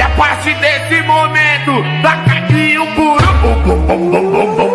E a partir desse momento, taca aqui o puro.